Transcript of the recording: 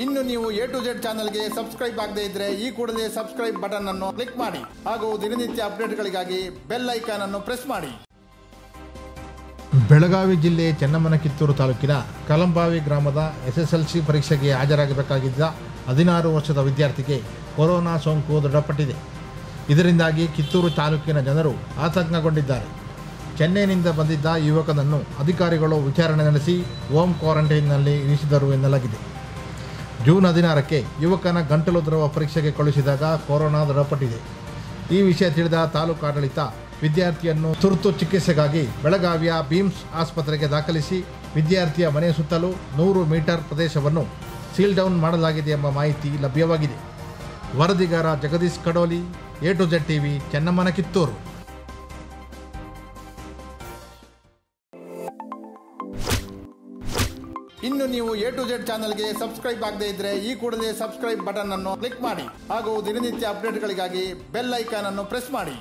ಇನ್ನು ನೀವು A to Z ಚಾನಲ್ಗೆ ಸಬ್ಸ್ಕ್ರೈಬ್ ಆಗದೇ ಇದ್ರೆ ಈ ಕೂಡಲೇ ಸಬ್ಸ್ಕ್ರೈಬ್ ಬಟನ್ ಅನ್ನು ಕ್ಲಿಕ್ ಮಾಡಿ ಹಾಗೂ ದಿನನಿತ್ಯ ಅಪ್ಡೇಟ್ಗಳಿಗಾಗಿ ಬೆಲ್ ಐಕಾನ್ ಅನ್ನು ಪ್ರೆಸ್ ಮಾಡಿ. ಬೆಳಗಾವಿ ಜಿಲ್ಲೆ ಚೆನ್ನಮ್ಮನ ಕಿತ್ತೂರು ತಾಲೂಕಿನ ಕಲಂಬಾವಿ ಗ್ರಾಮದ ಎಸ್ಎಸ್ಎಲ್ಸಿ ಪರೀಕ್ಷೆಗೆ ಹಾಜರಾಗಬೇಕಾಗಿದ್ದ ಹದಿನಾರು ವರ್ಷದ ವಿದ್ಯಾರ್ಥಿಗೆ ಕೊರೋನಾ ಸೋಂಕು ದೃಢಪಟ್ಟಿದೆ. ಇದರಿಂದಾಗಿ ಕಿತ್ತೂರು ತಾಲೂಕಿನ ಜನರು ಆತಂಕಗೊಂಡಿದ್ದಾರೆ ಚೆನ್ನೈನಿಂದ ಬಂದಿದ್ದ ಯುವಕನನ್ನು ಅಧಿಕಾರಿಗಳು ವಿಚಾರಣೆ ನಡೆಸಿ ಹೋಮ್ ಕ್ವಾರಂಟೈನ್ನಲ್ಲಿ ಇರಿಸಿದರು ಎನ್ನಲಾಗಿದೆ. ಜೂನ್ ಹದಿನಾರಕ್ಕೆ ಯುವಕನ ಗಂಟಲು ದ್ರವ ಪರೀಕ್ಷೆಗೆ ಕಳುಹಿಸಿದಾಗ ಕೊರೋನಾ ದೃಢಪಟ್ಟಿದೆ. ಈ ವಿಷಯ ತಿಳಿದ ತಾಲೂಕು ಆಡಳಿತ ವಿದ್ಯಾರ್ಥಿಯನ್ನು ತುರ್ತು ಚಿಕಿತ್ಸೆಗಾಗಿ ಬೆಳಗಾವಿಯ ಬೀಮ್ಸ್ ಆಸ್ಪತ್ರೆಗೆ ದಾಖಲಿಸಿ ವಿದ್ಯಾರ್ಥಿಯ ಮನೆ ಸುತ್ತಲೂ ನೂರು ಮೀಟರ್ ಪ್ರದೇಶವನ್ನು ಸೀಲ್ ಡೌನ್ ಮಾಡಲಾಗಿದೆ ಎಂಬ ಮಾಹಿತಿ ಲಭ್ಯವಾಗಿದೆ. ವರದಿಗಾರ Jagadish Kadoli, A to Z TV ಚೆನ್ನಮ್ಮನ Kittur ಇನ್ನು ನೀವು ಎ ಟು ಜೆಡ್ ಚಾನಲ್ಗೆ ಸಬ್ಸ್ಕ್ರೈಬ್ ಆಗದೇ ಇದ್ರೆ ಈ ಕೂಡಲೇ ಸಬ್ಸ್ಕ್ರೈಬ್ ಬಟನ್ ಅನ್ನು ಕ್ಲಿಕ್ ಮಾಡಿ ಹಾಗೂ ದಿನನಿತ್ಯ ಅಪ್ಡೇಟ್ಗಳಿಗಾಗಿ ಬೆಲ್ ಐಕಾನ್ ಅನ್ನು ಪ್ರೆಸ್ ಮಾಡಿ.